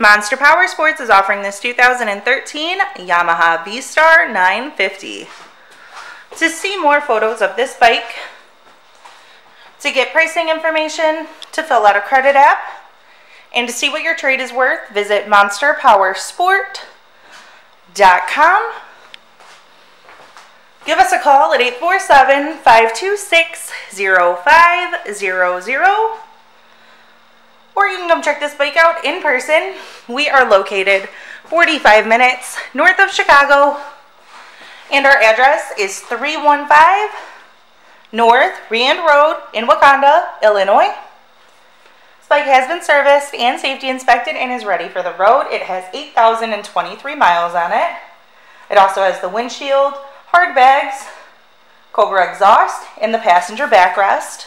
Monster Power Sports is offering this 2013 Yamaha V-Star 950. To see more photos of this bike, to get pricing information, to fill out a credit app, and to see what your trade is worth, visit monsterpowersport.com. Give us a call at 847 526 0500 or you can come check this bike out in person. We are located 45 minutes north of Chicago, and our address is 315 North Rand Road in Wauconda, Illinois. This bike has been serviced and safety inspected and is ready for the road. It has 8,023 miles on it. It also has the windshield, hard bags, Cobra exhaust, and the passenger backrest.